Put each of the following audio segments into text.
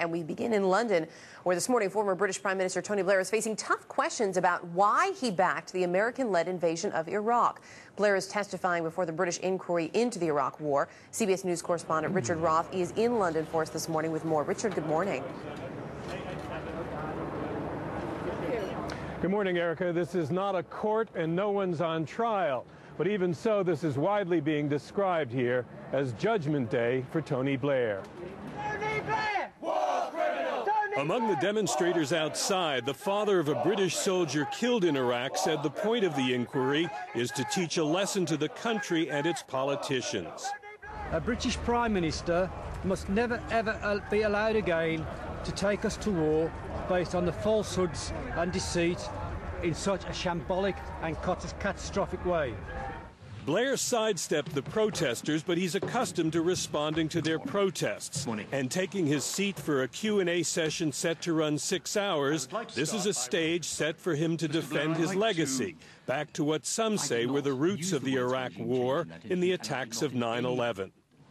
And we begin in London, where this morning former British Prime Minister Tony Blair is facing tough questions about why he backed the American led invasion of Iraq. Blair is testifying before the British inquiry into the Iraq War. CBS News correspondent Richard Roth is in London for us this morning with more. Richard, good morning. Good morning, Erica. This is not a court and no one's on trial. But even so, this is widely being described here as Judgment Day for Tony Blair. Tony Blair! Among the demonstrators outside, the father of a British soldier killed in Iraq said the point of the inquiry is to teach a lesson to the country and its politicians. A British Prime Minister must never ever uh, be allowed again to take us to war based on the falsehoods and deceit in such a shambolic and catastrophic way. Blair sidestepped the protesters, but he's accustomed to responding to their protests. And taking his seat for a Q&A session set to run six hours, this is a stage set for him to defend his legacy, back to what some say were the roots of the Iraq War in the attacks of 9-11.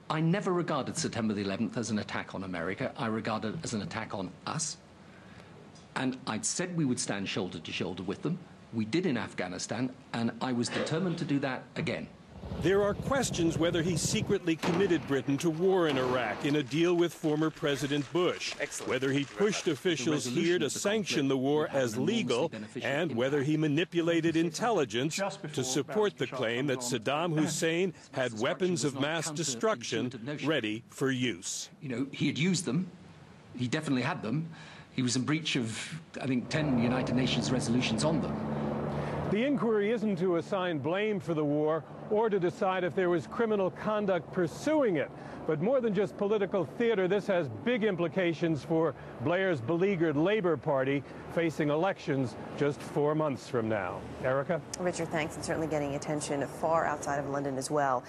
I never regarded September the 11th as an attack on America. I regarded it as an attack on us. And I'd said we would stand shoulder to shoulder with them. We did in Afghanistan, and I was determined to do that again. There are questions whether he secretly committed Britain to war in Iraq in a deal with former President Bush, Excellent. whether he pushed officials here to sanction the war as legal, and whether he manipulated intelligence to support the claim that Saddam Hussein had weapons of mass destruction ready for use. You know, he had used them. He definitely had them. He was in breach of, I think, 10 United Nations resolutions on them. The inquiry isn't to assign blame for the war or to decide if there was criminal conduct pursuing it. But more than just political theater, this has big implications for Blair's beleaguered Labour Party facing elections just four months from now. Erica? Richard, thanks, and certainly getting attention far outside of London as well.